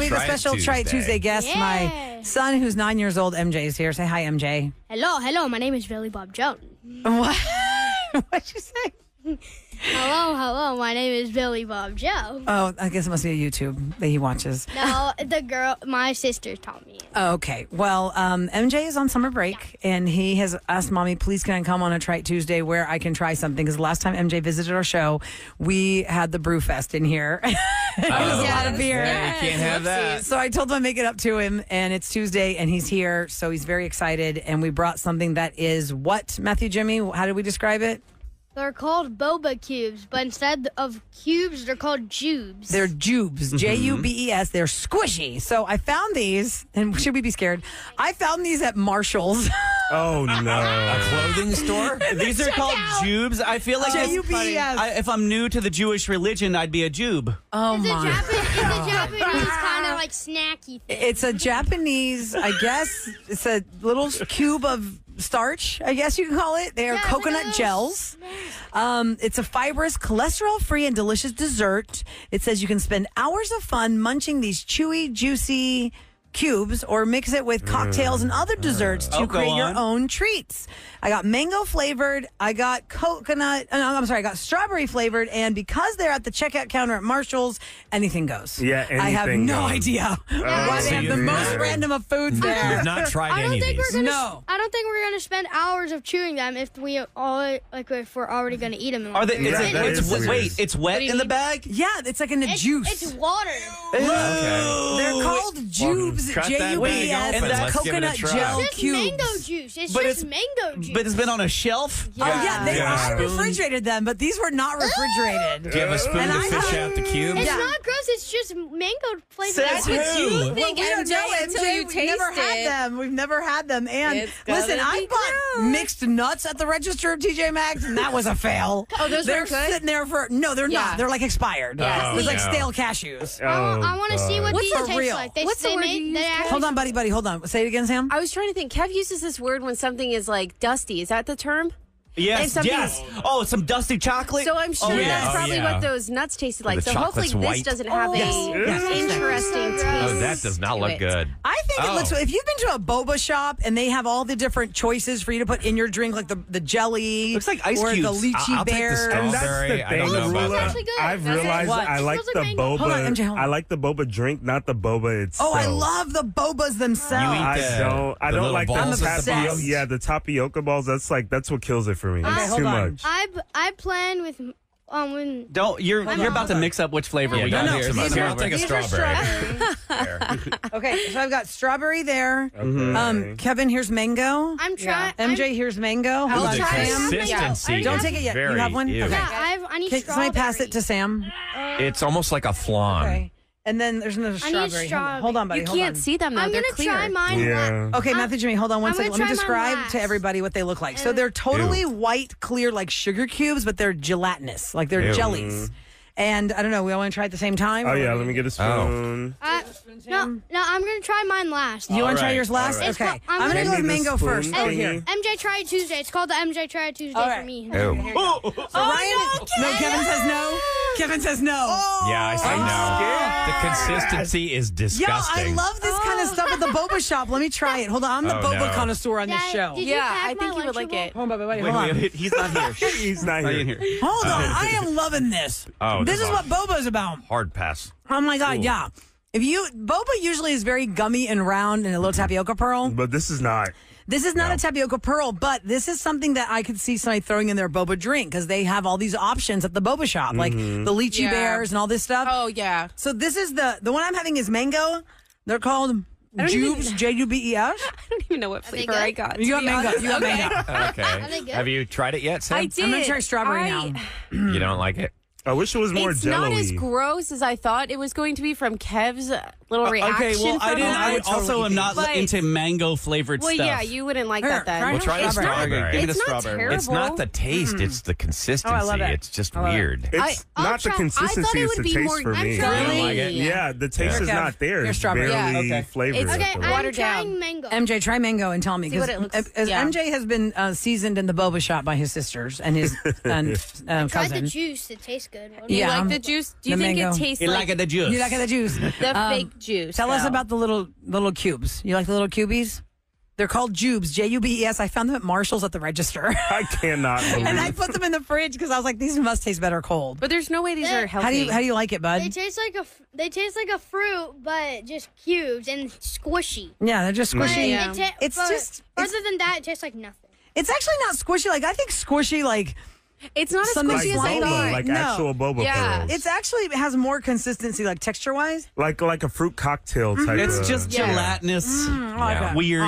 and we have a Try It special Try It Tuesday. Tuesday guest. My son, who's nine years old, MJ, is here. Say hi, MJ. Hello, hello. My name is Billy Bob Jones. What? What'd you say? Hello, hello. My name is Billy Bob Joe. Oh, I guess it must be a YouTube that he watches. No, the girl, my sister taught me. it. Okay. Well, um, MJ is on summer break, and he has asked mommy, please can I come on a Try It Tuesday where I can try something? Because the last time MJ visited our show, we had the Brew Fest in here. it was a lot of beer. Yeah, you can't have that. So I told him I'd make it up to him, and it's Tuesday, and he's here, so he's very excited. And we brought something that is what, Matthew Jimmy? How did we describe it? They're called boba cubes, but instead of cubes, they're called jubes. They're jubes, mm-hmm. J U B E S. They're squishy. So I found these, and should we be scared? I found these at Marshall's. Oh no! A clothing store? These are called jubes. I feel like it's- J-U-B-E-S. I, if I'm new to the Jewish religion, I'd be a jube. Oh it's, a my! Japan- it's a Japanese kind of like snacky thing. It's a Japanese, I guess. It's a little cube of starch, I guess you can call it. They are Yeah, coconut gels. Um, it's a fibrous, cholesterol free, and delicious dessert. It says you can spend hours of fun munching these chewy, juicy cubes or mix it with cocktails and other desserts to Oh, go create your on. own treats. I got mango flavored, I got coconut, uh, no, I'm sorry, I got strawberry flavored, and because they're at the checkout counter at Marshall's, anything goes. Yeah, I have anything no goes. idea why so they have the you've most never- random of foods there. You've not tried I don't any of think we're gonna. No. I don't think we're gonna spend hours of chewing them if we all like if we're already gonna eat them. Are they? Is Yeah, it, that it's, is weird. wait, it's wet in the bag. Yeah, it's like in a It's, juice. It's water. Okay. They're called jubes, cut that J U B bag S, open. Let's give it a coconut try. gel It's just cubes. mango juice. It's But just it's- mango juice. But it's been on a shelf. Oh yeah, they Yeah. I refrigerated them, but these were not refrigerated. Do you have a spoon And to I fish thought- out the cubes? it's Yeah. not gross. It's just mango flavored. Says ice cream. who? Well, think, we don't MJ, know, until MJ. you We've never taste had them. We've never had them. And It's listen, I bought gross. mixed nuts at the register of TJ Maxx, and that was a fail. Oh, those they're weren't good? sitting there for no, they're Yeah. not. They're like expired. Oh, yeah. It's like Oh, stale cashews. Oh, I want to see what God. these taste like. They, What's the they word made, you they used? actually Hold on, buddy, buddy. Hold on. Say it again, Sam. I was trying to think. Kev uses this word when something is like dusty. Is that the term? If Yes, something- yes. Oh, some dusty chocolate. So I'm sure Oh, yeah. that's Oh, probably yeah. what those nuts tasted like. the so hopefully chocolate's this white. doesn't have oh, Yes. a Yes. interesting taste. Oh, that does not look it. good. I think it Oh. looks. If you've been to a boba shop and they have all the different choices for you to put in your drink, like the the jelly, Looks like ice or cubes. the lychee I'll- I'll take the bear. And that's Strawberry, the I don't thing, know about that. actually good. I've Does it? realized What? I like the like boba. Hold on, MJ, hold on. I like the boba drink, not the boba itself. Oh, I love the bobas themselves. You eat I don't. I don't like the balls tapioca. Yeah, the tapioca balls. That's like that's what kills it for me. Okay, it's hold too on. much. I I plan with um when Don't you're Hold you're on. about to mix up which flavor Yeah, we got mix here. them. These Here, are- I'll take a these are strawberry. Okay, so I've got strawberry there. Okay. Um, Kevin, here's mango. I'm trying. MJ, here's mango. Hold I'll on, try Sam. some. Consistency. Don't is take it yet. You very have one? ew. Okay. Yeah, I have. I need Okay, strawberry. somebody pass it to Sam. It's almost like a flan. Okay. And then there's another I need strawberry. Hold on, strawberry. Hold on buddy. You hold can't on. see them though. I'm They're gonna clear. try mine. Yeah. Okay, Matthew Jimmy, hold on one I'm second. gonna Let me try mine describe last. to everybody what they look like. So they're totally white, clear, like sugar cubes, but they're gelatinous, like they're Ew. jellies. Mm-hmm. And I don't know. We all want to try at the same time. Oh yeah, let me get a spoon. Oh. Uh, I, no, no, I'm gonna try mine last. You want to try Alright, yours last? alright. It's Okay. called- I'm I'm gonna gonna go with Give the mango spoon first. Oh, thingy. here. MJ Try It Tuesday. It's called the MJ Try It Tuesday All for right. me. Ew. Oh. Oh, so Ryan, no, Kevin says no. Kevin says no. Yeah, I say no. The consistency is Yo, disgusting. I love this kind of stuff at the boba shop. Let me try it. Hold on. I'm the Oh, boba no. connoisseur on this Dad, show. did you Yeah, pack I think you would like Lunchable? it. Hold on, wait, wait, Wait, hold on. he's not here. He's not Not in here. Hold on. I am loving this. Oh, this this is is what boba is about. Hard pass. Oh my god, yeah. If you boba usually is very gummy and round and a little tapioca pearl. But this is not. This is not a tapioca pearl, but this is something that I could see somebody throwing in their boba drink because they have all these options at the boba shop, like Mm-hmm. the lychee Yeah. bears and all this stuff. Oh yeah. So this is the the one I'm having is mango. They're called don't even- Jubes, J U B E S. I don't even know what they flavor good? I got. to You got be mango. honest. You got Okay. mango. Okay. they good? Have you tried it yet, Sam? I did. I'm gonna try strawberry I- now. You don't like it? I wish it was more It's not as gross as I thought it was going to be from Kev's uh, little reaction. Okay, well, I from didn't. that. I would totally also am not But- into mango flavored Well, stuff. yeah, you wouldn't like Here, that then. We'll try the It's not- strawberry. Give me the It's not strawberry. terrible. It's not the taste, it's the consistency. Oh, I love it. It's just I love it. weird. It's I- I'll not the try- I consistency. thought it It's would the be taste more for me. I'm trying- You don't like it? Yeah, the taste Here, is Kev. not there. Here's It's strawberry. barely Yeah, okay. flavored. It's- Okay, the I'm watered down. trying mango. MJ, try mango and tell me See what because it looks- as yeah. MJ has been uh, seasoned in the boba shop by his sisters and his and, uh, Tried the cousin. juice. It tastes good. Good. What Do you Yeah. like the juice? Do you The think mango. it tastes You like, like the juice. You like the juice? the Um, fake juice? Tell us though? about the little little cubes. You like the little cubies? They're called Jubes. J U B E S. I found them at Marshalls at the register. I cannot believe. and I put them in the fridge because I was like, these must taste better cold. But there's no way these They- are healthy. How do you how do you like it, bud? They taste like a f- they taste like a fruit, but just cubes and squishy. yeah, they're just But squishy. Yeah. it ta- It's but just- other it's- than that, it tastes like nothing. It's actually not squishy. Like I think squishy, like it's not as Something like squishy as I slimy. boba, thought. like No. actual boba Yeah. pearls. it's actually it has more consistency, like texture wise. like like a fruit cocktail type. It's just Yeah. gelatinous. Yeah. Weird.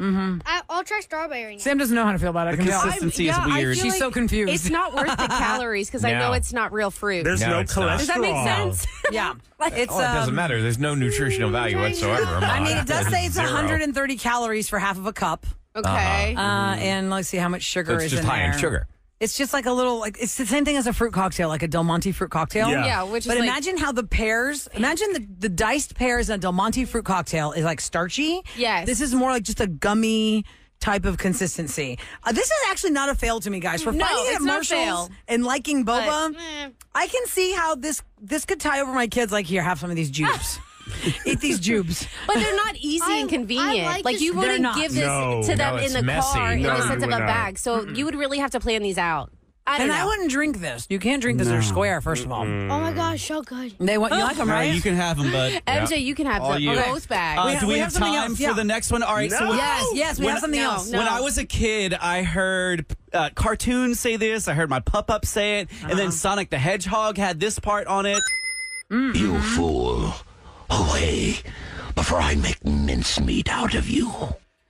I, I'll try strawberry. Now. Sam doesn't know how to feel about it. I can tell. consistency yeah, is weird. feel She's so confused. It's not worth the calories because I know it's not real fruit. There's No, no, it's not. cholesterol. Does that make sense? yeah, like, it's. Oh, it doesn't um, matter. There's no nutritional value whatsoever. I mean, it does say it's Zero. 130 calories for half of a cup. okay. Uh, and let's see how much sugar So it's is just in high there. in sugar. It's just like a little like it's the same thing as a fruit cocktail, like a Del Monte fruit cocktail. Yeah. yeah, which is But like, imagine how the pears, imagine the, the diced pears in a Del Monte fruit cocktail is like starchy. Yes. This is more like just a gummy type of consistency. Uh, this is actually not a fail to me, guys. For No, finding it at Marshalls and liking boba, Eh, I can see how this this could tie over my kids. Like, here, have some of these jubes. Eat these jubes. But they're not easy I- and I convenient. like like this- you They're wouldn't not. give this No. to them No, in the messy. car No, in the you sense of would a not. bag. So you would really have to plan these out. I don't And I wouldn't drink this. You can't drink this. They're square, first of all. Oh my gosh, so good. They want you like them, All right? right, you can have them, but MJ, you can have All the, you. both bags. Uh, We ha- do we, we have, have something time else, for yeah. the next one? All right. So No. when, yes, yes, we When- have something no, else. no. when I was a kid, I heard uh, cartoons say this. I heard my pup up say it, and Uh-huh. then Sonic the Hedgehog had this part on it. You fool. Away before I make mincemeat out of you.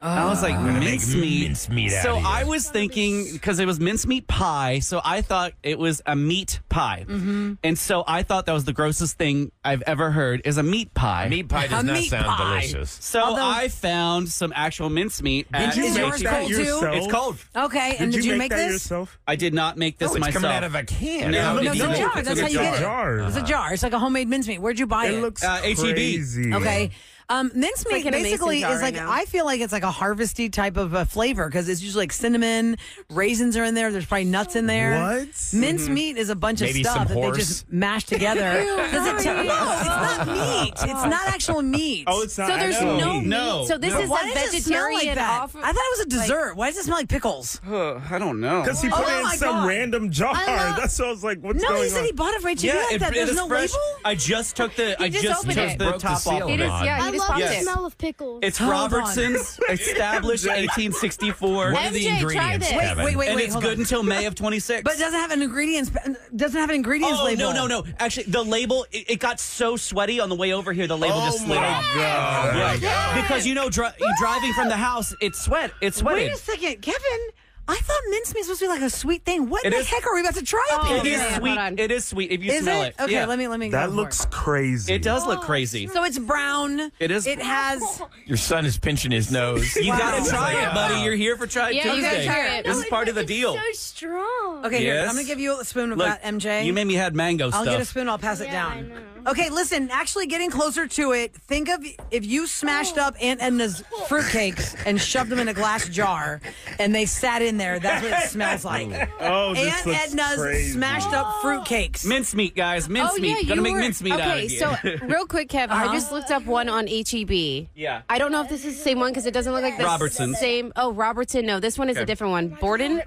I was like, make mincemeat. mincemeat out so of you. I was thinking because it was mincemeat pie, so I thought it was a meat pie, Mm-hmm. and so I thought that was the grossest thing I've ever heard is a meat pie. Meat pie does A not meat sound pie. delicious. So Although- I found some actual mincemeat. At you- Is Did you yours make that cold too? yourself? It's cold. Okay, and Did, did you, you make, make that this? yourself? I did not make this Oh, it's myself. coming out of a can. No, How no, did No, you it's a jar. That's how you get it. jar. It's a jar. It's like a homemade mincemeat. Where'd you buy it? It looks Uh, H-E-B. crazy. Okay. Um, mincemeat like in a mason basically jar is like right now. I feel like it's like a harvesty type of a flavor because it's usually like cinnamon, raisins are in there. There's probably nuts in there. What? Mincemeat is a bunch Maybe of stuff that they just mash together. Does it ta- no, it's not meat. It's not actual meat. Oh, it's not so there's no meat. meat. No, so this no. is Why a does it smell vegetarian like that? off. I thought it was a dessert. Why does it smell like pickles? Uh, I don't know. Because he Oh put it in some God. random jar. I love- That's what I was like, what's No, going he said he bought it right. HEB yeah, like that. There's no fresh. label. I just took the. I just just opened took it. the Broke the top seal off. It of is, on. yeah, I love popped the it. smell of pickles. It's Hold on. Robertson's, established 1864, What are the MJ, try ingredients, this. Wait, Kevin? wait, wait, and wait. it's hold good on. until May of 26. But it doesn't have an ingredients. Doesn't have an ingredients Oh label. no no no! Actually, the label it, it got so sweaty on the way over here. The label Oh just slid off. God. Yeah, oh because you know, dri- driving from the house, it's sweat. It's sweated. Wait a second, Kevin. I thought mincemeat was supposed to be like a sweet thing. What It the is- heck are we about to try up Oh, here? It is man, sweet. It is sweet if you Is smell it? it. Okay, Yeah. let me let me. That go looks it. crazy. It does look oh, crazy. So it's brown. It is- It has. Your son is pinching his nose. You Wow. gotta try it, buddy. You're here for Try It Yeah, you gotta Tuesday. try it. This is part of the deal. so strong. Okay, here. I'm gonna give you a spoon of Look, that, MJ. You made me had mango I'll stuff. get a spoon. I'll pass it Yeah, I down. know. Okay, listen. Actually, getting closer to it. Think of if you smashed up Aunt Edna's fruitcakes and shoved them in a glass jar, and they sat in there. That's what it smells like. Oh, this Aunt looks Edna's crazy. smashed up fruitcakes. Mincemeat, guys. Mincemeat. Oh Mincemeat. yeah, Gonna you make were, mincemeat okay, out of you. so real quick, Kev, Uh-huh. I just looked up one on HEB. Yeah. I don't know if this is the same one because it doesn't look like the Robertson's. same. Oh, Robertson. No, this one is a different one. Borden.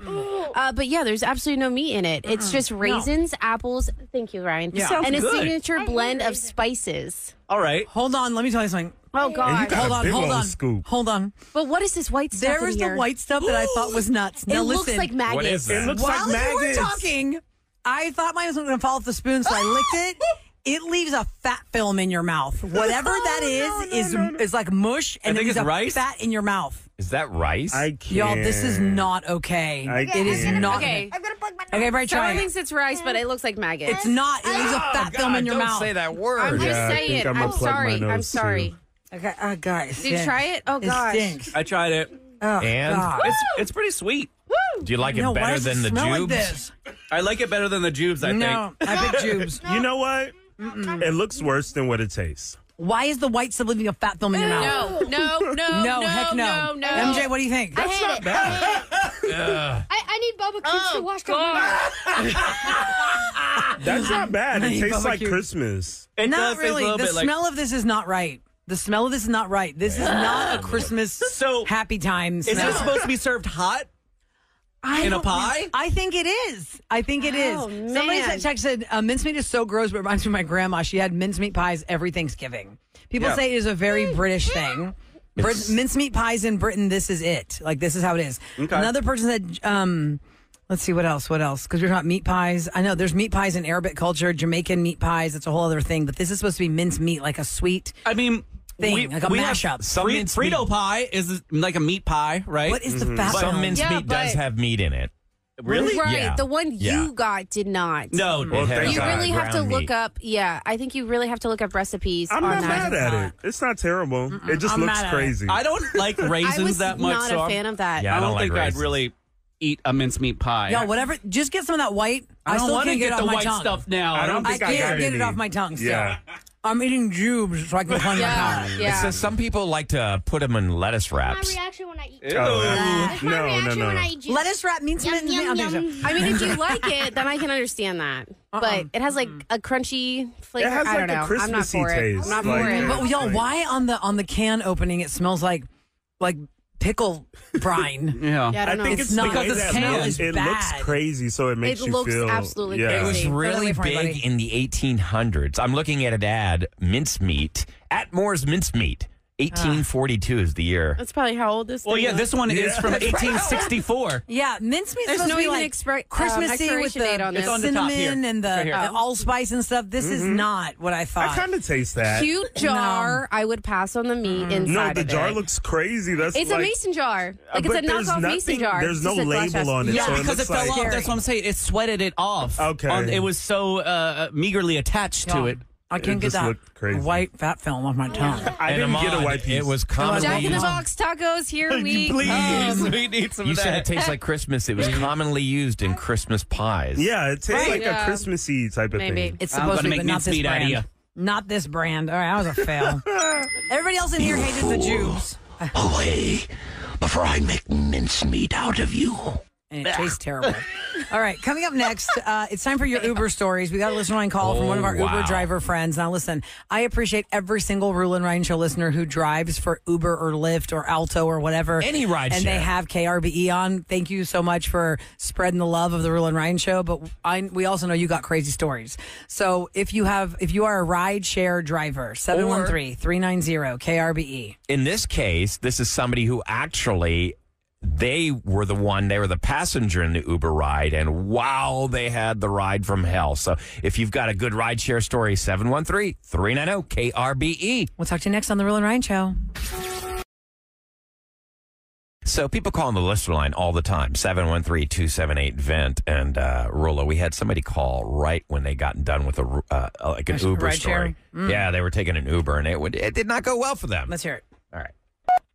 Uh, but yeah, there's absolutely no meat in it. It's just raisins, apples. Thank you, Ryan. Yeah. Sounds and a good. signature blend of spices. All right. Hold on. Let me tell you something. Oh And you God! got Hold a on. big Hold old on. scoop. Hold on. But what is this white stuff There in is here? the white stuff that I thought was nuts. It Now looks listen. like maggots. What is that? It looks While like you were maggots. talking, I thought mine was going to fall off the spoon, so I licked it. It leaves a fat film in your mouth. Whatever that oh, is is is like mush, and think it leaves it's a rice? fat in your mouth. Is that rice? I can't. Y'all, this is not okay. I it is can't. not Okay. Okay, right, try Someone it. thinks it's rice, but it looks like maggots. It's not. It leaves a fat film in your don't mouth. say that I'm word. just Yeah, I saying. think I'm I'm, gonna plug my sorry. I'm sorry. too. Okay, uh, guys. Did you try it? Oh gosh. stinks. I tried it. Oh, And? God. It's it's pretty sweet. Do you like it no, why better does than it the smell like jubes? this? I like it better than the jubes. I No, think. I pick jubes. You know what? It looks worse than what it tastes. Why is the white still leaving a fat film in your mouth? No, no, no, No, heck no. no, no. MJ, what do you think? I hate it. I. I, I need Bubba Coots Oh, to wash the That's not bad. It tastes Bubba like Cute. Christmas. It not does taste really. little The bit like smell of this is not right. The smell of this is not right. This is not a Christmas So- happy time Is smell. this supposed to be served hot? I in a pie? I think it is. I think it is. Oh, Somebody man. said, texted, uh, mincemeat is so gross, but it reminds me of my grandma. She had mincemeat pies every Thanksgiving. People Yeah. say it is a very British thing. Brit- It's- mincemeat pies in Britain, this is it. Like, this is how it is. Okay. Another person said, um, let's see, what else? What else? Because we're talking meat pies. I know there's meat pies in Arabic culture, Jamaican meat pies. It's a whole other thing, but this is supposed to be mince meat, like a sweet. I mean, Thing, we, like a we mashup. Have Some Fri- mince meat- Frito pie is like a meat pie, right? What is the fat Some film? mincemeat Yeah, does but- have meat in it. really? Right. Yeah. The one Yeah. you got did not. No, Well, It has, You uh, really have to ground look meat. up. Yeah, I think you really have to look up recipes I'm on not that. mad at it. It's not terrible. It just I'm looks mad at it. crazy. I don't like raisins I was that much. not so a I'm- fan of that. Yeah, I I don't, don't like think I'd raisins. really eat a mincemeat pie. Yeah, whatever. Just get some of that white. I don't still want to can't get it the off my white tongue. stuff now. I don't I think I can't got get any. it off my tongue. Still. Yeah. I'm eating jubes so I can cleanse my Yeah, tongue. It says some people like to put them in lettuce wraps. My wraps. reaction when I eat. Ew. Oh, That's my no, no, reaction no. when I eat juice. Lettuce wrap means Yum, mint. yum, I don't think yum. I mean, if you like it, then I can understand that. Uh-uh. But it has like a crunchy flavor. It has I like don't a know. I'm not Christmassy for it. taste, I'm not like- for it. But y'all, Like- why on the on the can opening it smells like like pickle brine? Yeah. Yeah, I I don't know. think It's it's, not. Because that the smell looks. is it bad. looks crazy, so it makes It you looks feel absolutely yeah. It was really away from me, big buddy. in the 1800s. I'm looking at an ad, mincemeat, at Moore's Mincemeat. 1842 is the year. That's probably how old this. Well, thing yeah, is. this one is from 1864. Yeah, mincemeat. There's supposed no to be even like expri- uh, Christmassy with the, date on the this. It's on the top here. cinnamon and the, Right here. the allspice and stuff. This is mm-hmm. not what I I thought. kind of taste that. Cute jar. I would pass on the meat mm. inside. No, the of jar it. looks crazy. That's It's like, a mason jar. Uh, like it's a there's knockoff mason nothing- jar. there's It's no just a glass label chest. on it, Yeah, so because it, looks fell like- off. That's what I'm saying. It sweated it off. Okay. On- it was so uh, uh meagerly attached to Y'all, it. I can't It get just that looked crazy. white fat film off my tongue. I didn't get a Ahmad, white piece. It was commonly Jack in the Box tacos. Here we Please, come. we need some You of said that. it tastes like Christmas. It was commonly used in Christmas pies. Yeah, it tastes like Yeah. a Christmassy type of Maybe. thing. It's I'm supposed to gonna be, but make not this mincemeat out of brand. Not this brand. All right, that was a fail. Everybody else in here hated the jubes. Away before I make mincemeat out of you. And it tastes terrible. All right, coming up next, uh, it's time for your Uber stories. We got a listener line call from one of our Oh, wow. Uber driver friends. Now, listen, I appreciate every single Roula and Ryan Show listener who drives for Uber or Lyft or Alto or whatever. Any ride And share. they have KRBE on. Thank you so much for spreading the love of the Roula and Ryan Show. But I, we also know you got crazy stories. So if you have, if you are a ride share driver, 713 390 KRBE. In this case, this is somebody who actually they were the one, they were the passenger in the Uber ride, and wow, they had the ride from hell. So if you've got a good ride share story, 713 390 KRBE. We'll talk to you next on the Roula and Ryan Show. So people call on the listener line all the time, 713-278-VENT. And uh, Rolo, we had somebody call right when they got done with a, uh, like an Uber story. Yeah, they were taking an Uber, and it, would, it did not go well for them. Let's hear it. All right.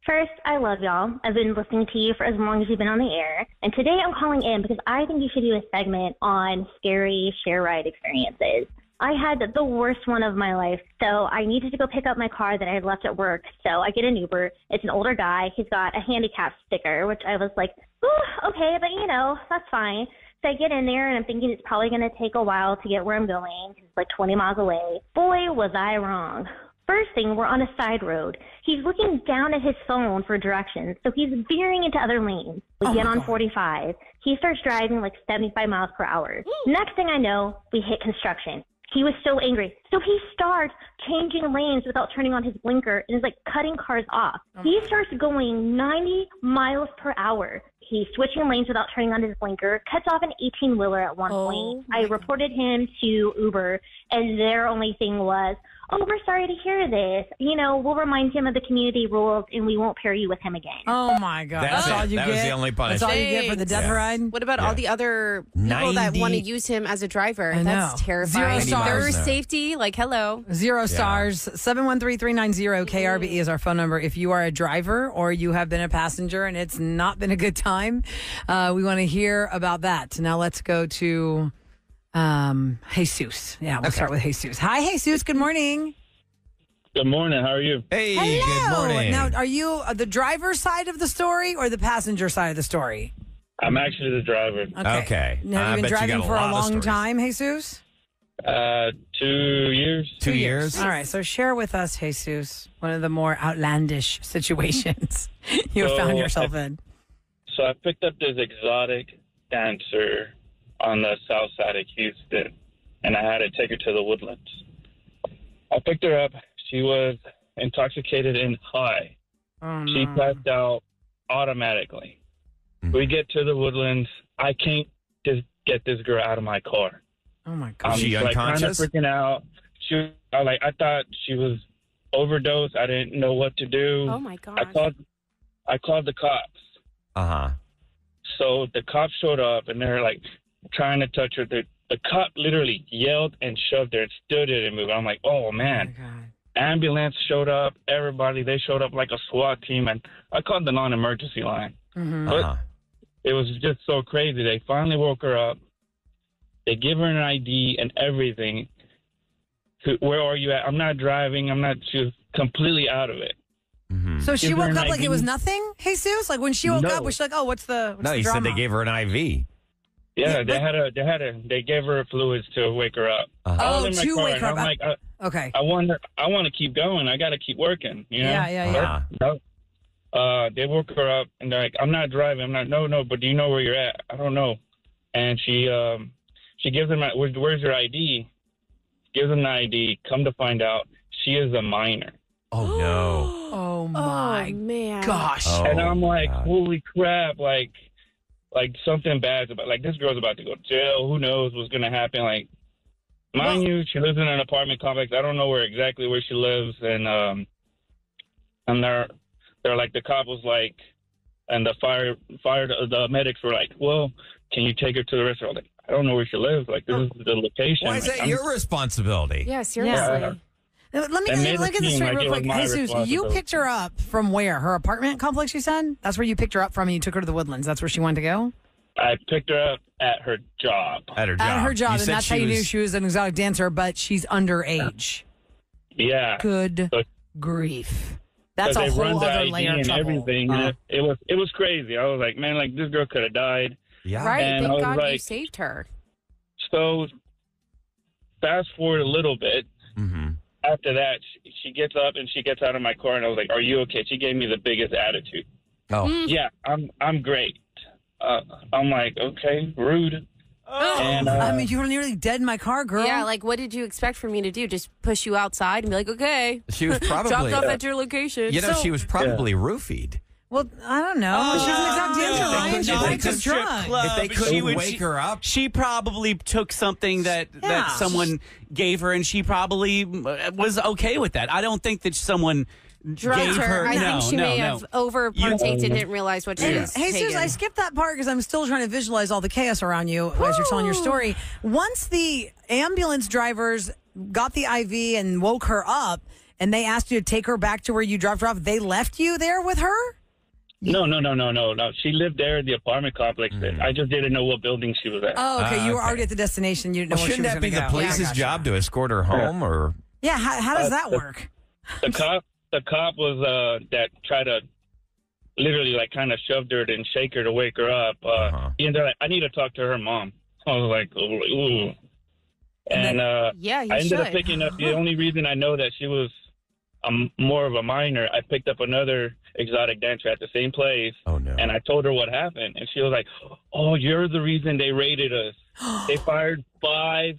First, I love y'all. I've been listening to you for as long as you've been on the air. And today I'm calling in because I think you should do a segment on scary share ride experiences. I had the worst one of my life. So I needed to go pick up my car that I had left at work. So I get an Uber. It's an older guy. He's got a handicap sticker, which I was like, Ooh, okay, but you know, that's fine. So I get in there and I'm thinking it's probably going to take a while to get where I'm going. It's like 20 miles away. Boy, was I wrong. First thing, we're on a side road. He's looking down at his phone for directions, so he's veering into other lanes. We get on 45. He starts driving like 75 miles per hour. Next thing I know, we hit construction. He was so angry. So he starts changing lanes without turning on his blinker and is like cutting cars off. he starts going 90 miles per hour. He's switching lanes without turning on his blinker, cuts off an 18 wheeler at one Oh, point. I reported him to Uber, and their only thing was, Oh, we're sorry to hear this. You know, we'll remind him of the community rules and we won't pair you with him again. Oh my God! That's it. all you That get. was the only punishment. That's all you get for the death Yeah. ride. What about Yeah. all the other people that want to use him as a driver? I That's know. terrifying. Zero Their stars. safety, like hello. Zero stars. Seven one three three nine zero KRBE is our phone number. If you are a driver or you have been a passenger and it's not been a good time, uh, we want to hear about that. Now let's go to um, Jesus. Yeah, we'll start with Jesus. Hi, Jesus. Good morning. Good morning. How are you? Hey, good Hello. morning. Now, are you uh, the driver's side of the story or the passenger side of the story? I'm actually the driver. Okay. Okay. Now, I have you been bet you driving a for a long time, Jesus? Uh, two years. Two years. All right, so share with us, Jesus, one of the more outlandish situations you have So, found yourself I- in. So I picked up this exotic dancer on the south side of Houston, and I had to take her to the woodlands. I picked her up. She was intoxicated and high. Oh, She passed out automatically. Mhm. We get to the woodlands. I can't just get this girl out of my car. Oh, my God. Was she like, unconscious? Kind of freaking out. She, was- I like, I thought she was overdosed. I didn't know what to do. Oh my god! I god. called, I called the cops. Uh huh. So the cops showed up and they're like trying to touch her. The, the cop literally yelled and shoved her and still didn't move. I'm like, oh Oh, man. God. Ambulance showed up. Everybody, they showed up like a SWAT team. And I called the non-emergency line. Mhm. Uh huh. It was just so crazy. They finally woke her up. They give her an ID and everything. Where are you at? I'm not driving. I'm not. She was completely out of it. hmm So she Give woke an up like it was nothing, Jesus? Like when she woke No. up, was she like, oh, what's the, what's No, the you said they gave her an IV. Yeah, Yeah, they had a. They had a. They gave her fluids to wake her up. Uh-huh. I was Oh, in my to car, wake and her I'm up. like, I, Okay. I wonder. I want to keep going. I got to keep working. You know? Yeah, yeah, yeah. Uh-huh. Uh, they woke her up and they're like, "I'm not driving." I'm not. No, no. But do you know where you're at? I don't know. And she, um, she gives them, where's, where's your ID? Gives them the ID. Come to find out, she is a minor. Oh no. Oh, my oh man. gosh. Oh, and I'm like, God. holy crap! Like, like something bad's about. Like this girl's about to go to jail. Who knows what's gonna happen? Like, mind you, she lives in an apartment complex. I don't know where exactly where she lives, and um, and they're they're like the cop was like, and the fire fire the medics were like, well, can you take her to the restaurant? Like, I don't know where she lives. Like, this is the location. Why is Like, that I'm- your responsibility? Yeah, seriously. Yeah. Let me, look at the me it get this seem straight like real quick. my Jesus, you picked her up from where? Her apartment complex, you said? That's where you picked her up from and you took her to the woodlands. That's where she wanted to go? I picked her up at her job. At her job. At her job. and that's how you knew she was an exotic dancer, but she's underage. Yeah. Good But- grief. That's a they whole run the other ID layer of and trouble. everything. Uh, and it, it was it was crazy. I was like, man, like this girl could have died. Yeah. Right. And I Thank was God you saved her. So fast forward a little bit. After that, she, she gets up and she gets out of my car, and I was like, "Are you okay?" She gave me the biggest attitude. Oh. Yeah, I'm I'm great. Uh, I'm like, okay, rude. And uh, I mean, you were nearly dead in my car, girl. Yeah, like what did you expect for me to do? Just push you outside and be like, okay, She was probably dropped probably. off at your location. You know, So- she was probably roofied. Well, I don't know. she's an exotic dancer, no. Ryan. She No, might it's a have strip drunk. club. if they couldn't would- wake she- her up, She probably took something that Yeah. that someone gave her, and she probably uh, was okay with that. I don't think that someone Drugged her. her. I no, think she no, may no. have over partaked and didn't realize what she And was Hey, taking. I skipped that part because I'm still trying to visualize all the chaos around you as you're telling your story. Once the ambulance drivers got the IV and woke her up, and they asked you to take her back to where you dropped her off, they left you there with her. No, no, no, no, no, no. She lived there in the apartment complex. I just didn't know what building she was at. Oh, okay. Ah, you were okay. already at the destination. You didn't know well, where shouldn't was that be the go. Police's gotcha. job to escort her home? Or Yeah. How, how does Uh, that work? the cop the cop was uh that tried to literally like kind of shoved her and shake her to wake her up uh Uh-huh. he ended up like, i need to talk to her mom i was like oh, ooh and uh yeah, you i ended should. up picking up the only reason i know that she was um more of a minor i picked up another exotic dancer at the same place oh no, and i told her what happened and she was like oh you're the reason they raided us they fired five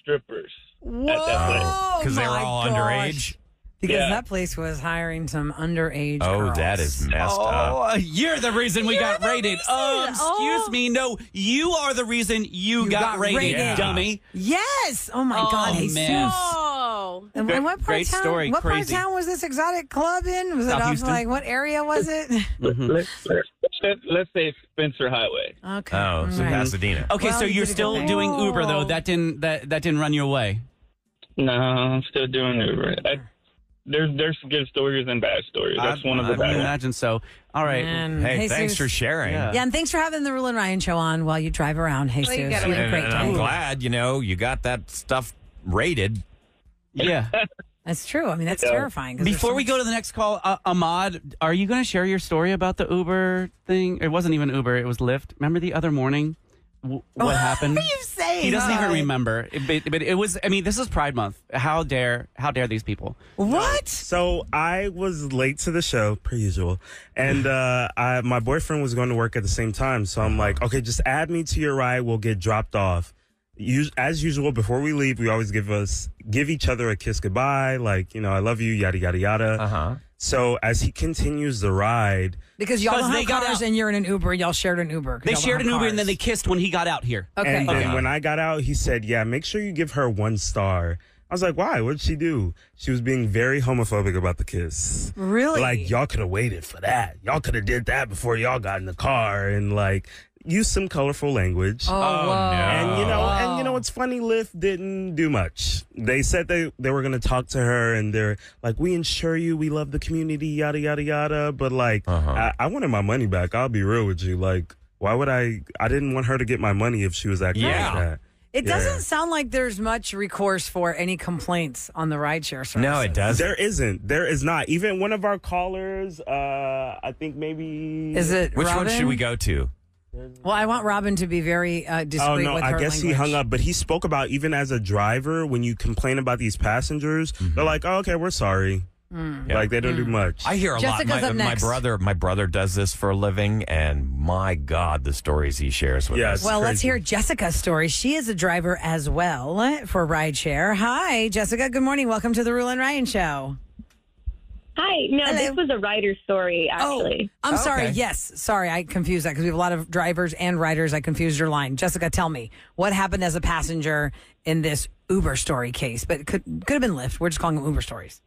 strippers at that place because oh, they were all gosh. underage. Because Yeah. that place was hiring some underage. Oh, girls. that is messed up. Oh, uh, you're the reason we You're got the raided. reason. Oh, excuse Oh. me. No, you are the reason you, You got, got raided, raided. dummy. Yes. Oh my Oh, God. Jesus. man. And, Great- and what part great of town, story, What crazy. part of town was this exotic club in? Was South it off like what area was it? let's, let's, mm-hmm. let's, let's say spencer highway okay. Oh, so all right. Pasadena. Okay, Well, so you you're did a good still thing. doing Uber though. Oh. That didn't that that didn't run your way. No, I'm still doing Uber. I, there's there's good stories and bad stories. That's I, one of the I bad ones. imagine so. All right. Man. Hey, Jesus. thanks for sharing. Yeah. Yeah, and thanks for having the Roula and Ryan show on while you drive around. Hey, Well, you Sue. You had a And, great and I'm glad, you know, you got that stuff rated. Yeah. That's true. I mean, that's Yeah. terrifying. 'cause there's Before so we much- go to the next call, uh, Ahmad, are you going to share your story about the Uber thing? It wasn't even Uber; it was Lyft. Remember the other morning? W- what happened? What are you saying? He doesn't even remember. It- But, but it was. I mean, this is Pride Month. How dare? How dare these people? What? So I was late to the show, per usual, and uh, I, my boyfriend was going to work at the same time. So I'm like, okay, just add me to your ride. We'll get dropped off. Us- As usual, before we leave, we always give us give each other a kiss goodbye, like you know, I love you, yada yada yada. Uh huh. So as he continues the ride, Because y'all don't they have got cars out- and you're in an Uber. Y'all shared an Uber. They shared an have Uber and then they kissed when he got out here. Okay. And then Okay. when I got out, he said, "Yeah, make sure you give her one star." I was like, "Why? What did she do?" She was being very homophobic about the kiss. Really? Like y'all could have waited for that. Y'all could have did that before y'all got in the car and like use some colorful language. Oh, Oh, no. And you know, Wow. and you know it's funny? Lyft didn't do much. They said they they were gonna talk to her, and they're like, "We insure you. We love the community. Yada yada yada." But like, Uh-huh. I, I wanted my money back. I'll be real with you. Like, why would I? I didn't want her to get my money if she was acting Yeah. like that. It Yeah. doesn't sound like there's much recourse for any complaints on the rideshare service. No, it doesn't. There isn't. There is not. Even one of our callers, uh, I think maybe Is it Which one should we go to? Well, I want Robin to be very uh, discreet Oh no! with I her guess he hung up, but he spoke about even as a driver when you complain about these passengers, they're like, oh, "Okay, we're sorry." Hmm. Like they don't do much. I hear a Jessica's lot. My, my brother, my brother does this for a living, and my God, the stories he shares with Yes. us. Well, let's hear Jessica's story. She is a driver as well for rideshare. Hi, Jessica. Good morning. Welcome to the Roula and Ryan Show. Hi. No, Hello. this was a writer story, actually. Oh, I'm sorry. Okay. Yes, sorry. I confused that because we have a lot of drivers and riders. I confused your line. Jessica, tell me what happened as a passenger in this Uber story case, but could could have been Lyft. We're just calling them Uber stories.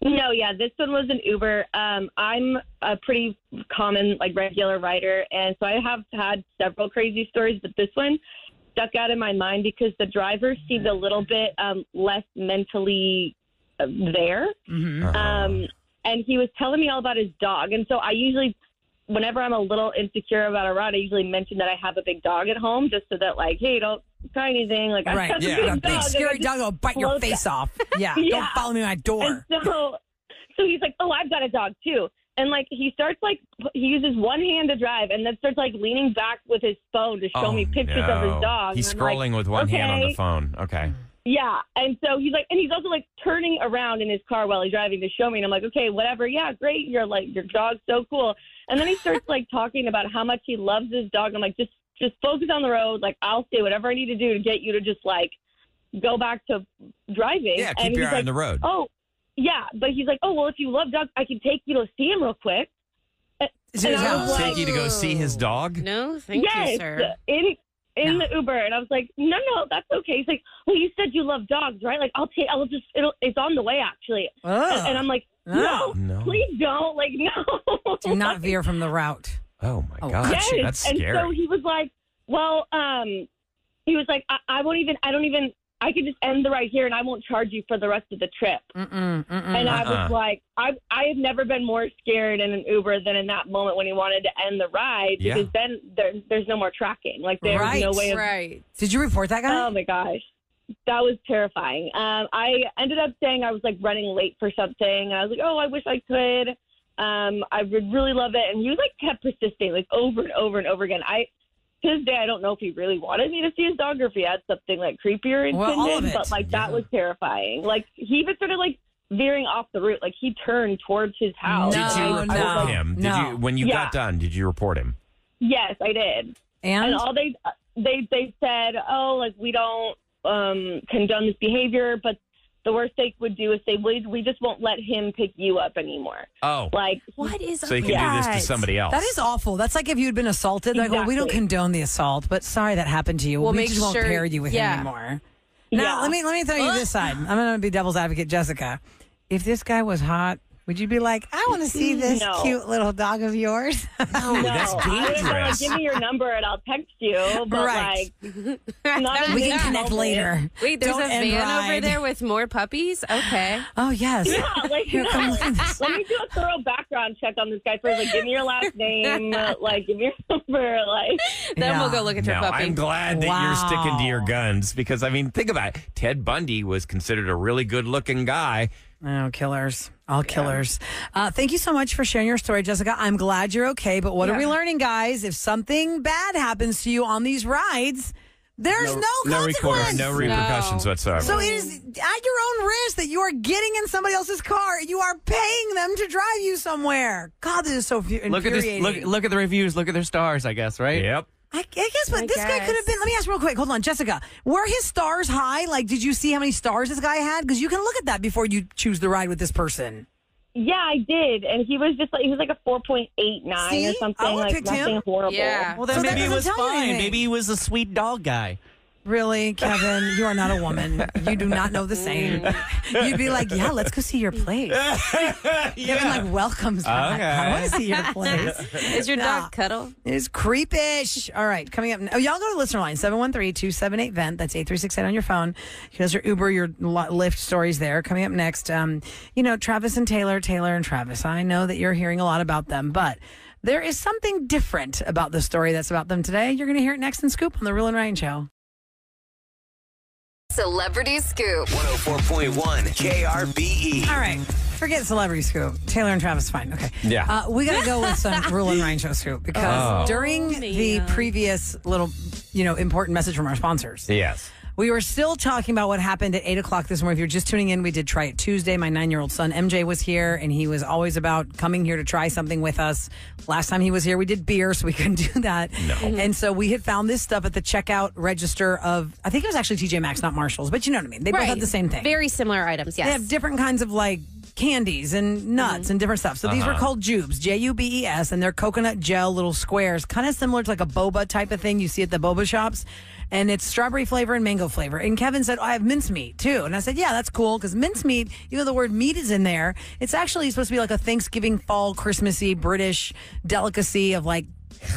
No, yeah, this one was an Uber. Um, I'm a pretty common, like regular writer, and so I have had several crazy stories, but this one stuck out in my mind because the driver seemed a little bit um, less mentally uh, there. Um, and he was telling me all about his dog. And so I usually, whenever I'm a little insecure about a ride, I usually mention that I have a big dog at home just so that, like, hey, don't try anything. Like, Right. have Yeah. a big A big scary dog will bite your face that- off. Yeah. Yeah. Don't follow me my door. And so, so he's like, "Oh, I've got a dog too." And like he starts like he uses one hand to drive, and then starts like leaning back with his phone to show Oh, me pictures of his dog. He's I'm like, scrolling with one hand on the phone. Okay. Yeah, and so he's like, and he's also like turning around in his car while he's driving to show me, and I'm like, okay, whatever, yeah, great, you're like your dog's so cool. And then he starts like talking about how much he loves his dog. I'm like, just just focus on the road. Like I'll say whatever I need to do to get you to just like go back to driving. Yeah, keep and your he's eye like, on the road. Oh, yeah, but he's like, oh well, if you love dogs, I can take you to see him real quick. And- Is it and his I house? like, Take you to go see his dog. No, thank yes, you, sir. in in No. the Uber, and I was like, no, no, that's okay. He's like, well, you said you love dogs, right? Like, I'll take, I'll just, it'll, it's on the way actually. Ugh. And, and I'm like, no, No. please don't, like, no. Do not veer from the route. Oh my Oh, gosh, yes. that's and scary. so he was like, well, um, he was like, I, I won't even, I don't even, I could just end the ride here, and I won't charge you for the rest of the trip. Mm-mm, mm-mm. And I Uh-uh. was like, I I have never been more scared in an Uber than in that moment when he wanted to end the ride Yeah. because then there, there's no more tracking. Like there's Right. no way of. Right. Did you report that guy? Oh my gosh, that was terrifying. Um, I ended up saying I was like running late for something, and I was like, oh, I wish I could. Um, I would really love it, and he was like kept persisting, like over and over and over again. I. To this day, I don't know if he really wanted me to see his dog or if he had something like creepier Well, intended, all of but like that Yeah. was terrifying. Like he even started like veering off the route. Like he turned towards his house. No, did you And I- I was report no. like, him? Did No. you when you Yeah. got done? Did you report him? Yes, I did. and And all they they they said, oh, like we don't um, condone this behavior, but the worst they would do is say, we we just won't let him pick you up anymore. Oh, Like What is so you can with do this to somebody else. that is awful. That's like if you'd been assaulted. Like, well, we don't condone the assault, but sorry that happened to you. Well, we make just won't pair you with yeah. him anymore. Now, Yeah. let me let me throw you this side. I'm going to be devil's advocate, Jessica. If this guy was hot, would you be like, I want to see mm, this No. cute little dog of yours? no, that's I would like, give me your number and I'll text you. But Right. like, not we can connect later. Wait, there's Don't a end van over there with more puppies? Okay. Oh yes. Yeah, like Here no. comes this. Let me do a thorough background check on this guy first. Like, give me your last name. like, give me your number. Like, Then Yeah. we'll go look at your No, puppy. I'm glad that you're sticking to your guns because I mean, think about it. Ted Bundy was considered a really good-looking guy. Oh, killers. All killers. Uh, thank you so much for sharing your story, Jessica. I'm glad you're okay. But what are we learning, guys? If something bad happens to you on these rides, there's no, no recourse, consequence. no repercussions whatsoever. So it is at your own risk that you are getting in somebody else's car. You are paying them to drive you somewhere. God, this is so fu- Look at this. infuriating. Look, look at the reviews. Look at their stars. I guess right. Yep. I, I guess, but I this guy could have been. Let me ask real quick. Hold on, Jessica. Were his stars high? Like, did you see how many stars this guy had? Because you can look at that before you choose to ride with this person. Yeah, I did, and he was just like he was like a four point eight nine or something, would've like picked him. nothing horrible. Yeah. Well, then So maybe it was fine. Maybe he was a sweet dog guy. Really, Kevin? You are not a woman. You do not know the same. You'd be like, yeah, let's go see your place. Kevin like welcomes that. Okay. I want to see your place. Is your Nah. dog cuddle? It's creepish. All right, coming up. Oh, y'all go to listener line 713-278-VENT. That's 8368 on your phone. You guys your Uber, your Li- Lyft stories there. Coming up next, um, you know, Travis and Taylor, Taylor and Travis. I know that you're hearing a lot about them, but there is something different about the story that's about them today. You're going to hear it next in Scoop on The Real and Ryan Show. Celebrity Scoop. 104.1 KRBE. All right. Forget celebrity scoop. Taylor and Travis, fine. Okay. Yeah. Uh, we got to go with some Roula and Ryan show scoop because Oh. during the previous little, you know, important message from our sponsors, Yes. We were still talking about what happened at eight o'clock this morning. If you're just tuning in, we did try it Tuesday. My nine year old son MJ was here, and he was always about coming here to try something with us. Last time he was here, we did beer, so we couldn't do that. No. And so we had found this stuff at the checkout register of, I think it was actually TJ Maxx, not Marshalls, but you know what I mean. They both had the same thing. Very similar items. Yes. They have different kinds of like candies and nuts and different stuff. So these were Uh-huh. called Jubes, J U B E S, and they're coconut gel little squares, kind of similar to like a boba type of thing you see at the boba shops. And it's strawberry flavor and mango flavor. And Kevin said, oh, I have mincemeat too. And I said, Yeah, that's cool because mincemeat, even though the word meat is in there, it's actually supposed to be like a Thanksgiving, fall, Christmassy British delicacy of like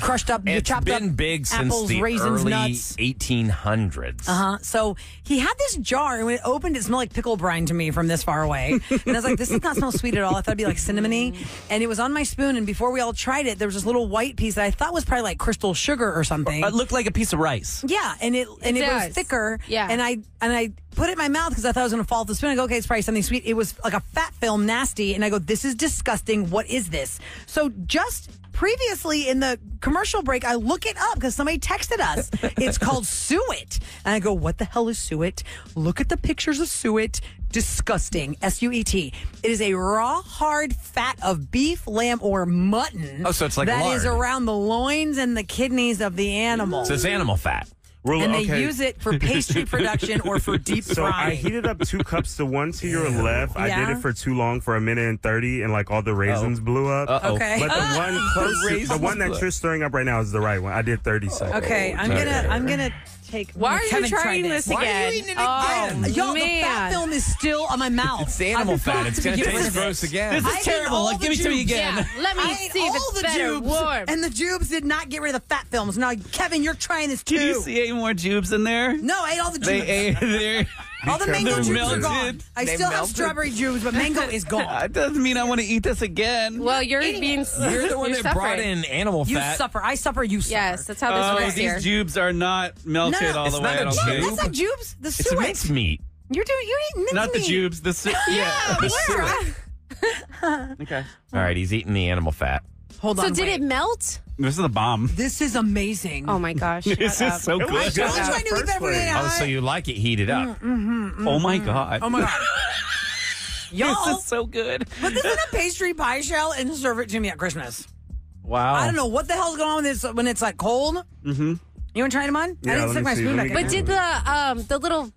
crushed up, It's chopped been up big since apples, the raisins, early nuts. 1800s. Uh huh. So he had this jar, and when it opened, it smelled like pickle brine to me from this far away. and I was like, "This does not smell sweet at all." I thought it'd be like cinnamony, and it was on my spoon. And before we all tried it, there was this little white piece that I thought was probably like crystal sugar or something. It looked like a piece of rice. Yeah, and it and it, was does. thicker. Yeah. and I and I put it in my mouth because I thought it was going to fall off the spoon. I go, okay, it's probably something sweet. It was like a fat film, nasty, and I go, this is disgusting. What is this? So just previously in the commercial break, I look it up because somebody texted us. It's called suet, and I go, what the hell is suet? Look at the pictures of suet. Disgusting. S U E T. It is a raw, hard fat of beef, lamb, or mutton. Oh, so it's like that is lard. around the loins and the kidneys of the animal So it's animal fat. Rule- and they okay. use it for pastry production or for deep So I heated up two cups to one to your left. I did it for too long for a minute and thirty, and like all the raisins oh. blew up. Uh-oh. Okay. But the one close, to, the one that up. you're stirring up right now is the right one. I did thirty seconds. okay, I'm oh, gonna I'm gonna take. Why are you Kevin, try trying this, Why are you again? eating it oh, again? Y'all, the man. fat film is still on my mouth. It's animal fat. It's going to get taste of gross again. This I is ate terrible. Like, the give it to me jubes. again. Yeah, let me I ate see if all it's the better jubes, warm. and the jubes did not get rid of the fat films. Now, Kevin, you're trying this too. Can you see any more jubes in there? No, I ate all the jubes. They ate. They're, all the mango They're jubes are gone. I They still have melted. strawberry jubes, but mango is gone. that doesn't mean I want to eat this again. Well, you're Eating being. You're the one you're that brought suffering. in animal fat. You fat. suffer. I suffer. You suffer. Yes, that's how this Oh, works these here. jubes are not melted No, no, all it's the not way. a I don't jube. think. That's not jubes. The It's suet. mince meat. You're doing. You're eating mince Not the meat. jubes. The su- yeah. the Where? su- okay. All right, he's eating the animal fat. Hold So on. did wait. it melt? This is a bomb. This is amazing. Oh my gosh! This is up. so It was good. good. I was trying to eat First that for place. you. Oh, so you like it heated up. Oh my god. Oh my god. Y'all, This is so good. put this in a pastry pie shell and serve it to me at Christmas. Wow. I don't know what the hell's going on with this when it's like cold. Mm-hmm. You want to try them on? Yeah, I didn't stick my spoon back in. But did the um the little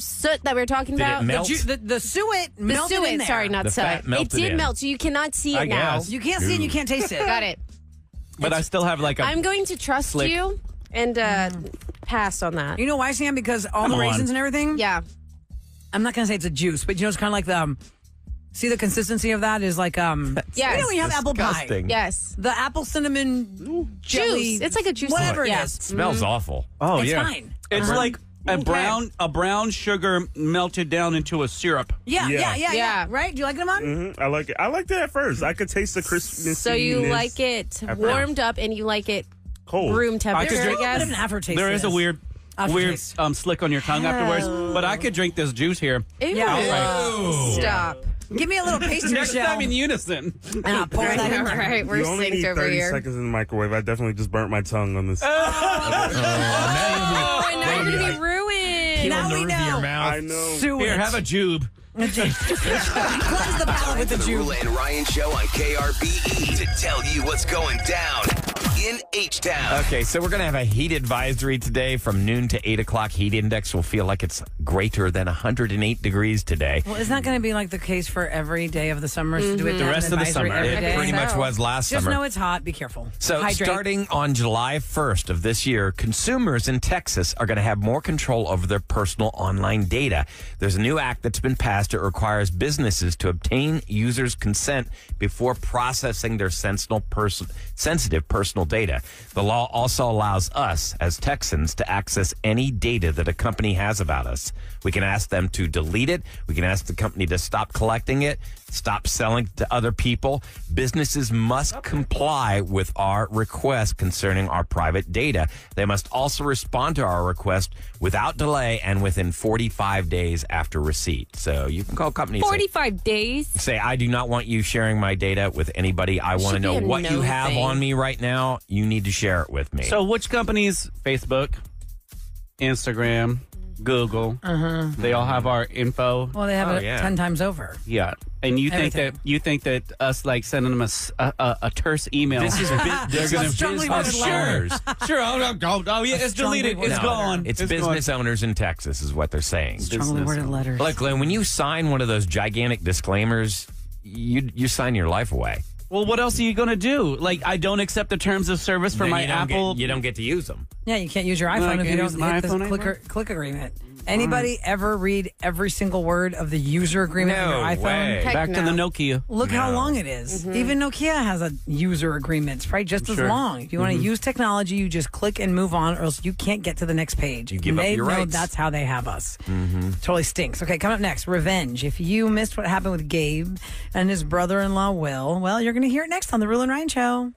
soot that we were talking Did it about? melt? the, ju- the, the suet The melted in suet, there. sorry, not The soot. fat It melted did in. melt, so you cannot see it I now. guess. You can't see it and you can't taste it. Got it. But I still have like a. I'm going to trust Slick. you and uh, pass on that. You know why, Sam? Because all Come the on. raisins and everything. Yeah. I'm not gonna say it's a juice, but you know it's kind of like the. Um, see the consistency of that is like um. Yes. You know when you have apple pie. Disgusting. Yes. The apple cinnamon jelly. Juice. It's like a juice. Whatever Yeah. it is. smells awful. oh it's yeah. fine. It's Uh-huh. like a Okay. brown a brown sugar melted down into a syrup. Yeah, yeah, Yeah. yeah, yeah, Yeah. Right? Do you like them on? Mhm, I like it. I liked it at first. I could taste the crispness. So you like it warmed up and you like it cold. room I temperature, could I, drink- A bit guess. of an aftertaste. There to is a this. weird weird Aftertaste. um slick on your tongue afterwards. But I could drink this juice here. Ew. Yeah. Stop. Give me a little pastry Next shell. time in unison. And I'll pour that in there. right, we're you only synced need over 30 here. seconds in the microwave. I definitely just burnt my tongue on this. Oh, and now you're gonna be ruined. Now we know. I know. Sewage. Here, have a jube. Cleanse the palate with the The juice. Roula and Ryan Show on KRBE to tell you what's going down in H Town. Okay, so we're going to have a heat advisory today from noon to 8 o'clock. Heat index will feel like it's greater than 108 degrees today. Well, isn't that going to be like the case for every day of the summer? So do we mm-hmm. have to The have rest an of the advisory summer. every It day? pretty much was last summer. Just summer. know it's hot. Be careful. So, Hydrate. starting on July 1st of this year, consumers in Texas are going to have more control over their personal online data. There's a new act that's been passed. It requires businesses to obtain users' consent before processing their sensitive, person, sensitive personal data. The law also allows us, as Texans, to access any data that a company has about us. We can ask them to delete it. We can ask the company to stop collecting it, stop selling to other people. Businesses must comply with our request concerning our private data. They must also respond to our request without delay and within 45 days after receipt. So you can call companies. and say- 45 days. Say, I do not want you sharing my data with anybody. I want to know what no you have thing. on me right now. You need to share it with me. So, which companies? Facebook, Instagram, Google. Uh-huh. They all have our info. Well, they have Oh, it yeah. ten times over. Yeah, and you think Everything. that you think that us like sending them a s- a, a- a terse email. this is bu- this gonna is strongly business worded letter. owners. sure. Oh, oh, oh yeah, it's strongly deleted. It's worded gone. It's, gone. business owners in Texas, is what they're saying. Strongly Business. worded letters. Look, Glenn, when you sign one of those gigantic disclaimers, you you sign your life away. Well, what else are you gonna do? Like, I don't accept the terms of service for Then my you don't get- Apple. you don't get to use them. yeah, you can't use your I iPhone if can't you don't my hit this iPhone click, anymore? click agreement. Mm. Anybody ever read every single word of the user agreement on No your iPhone? way. Heck Back to no. the Nokia. Look how long it is. Mm-hmm. Even Nokia has a user agreement. It's probably just as Sure. long. If you want to mm-hmm. use technology, you just click and move on, or else you can't get to the next page. You give up they your know rights. that's how they have us. Mm-hmm. Totally stinks. Okay, coming up next, revenge. If you missed what happened with Gabe and his brother-in-law Will, well, you're going to hear it next on the Roula and Ryan Show.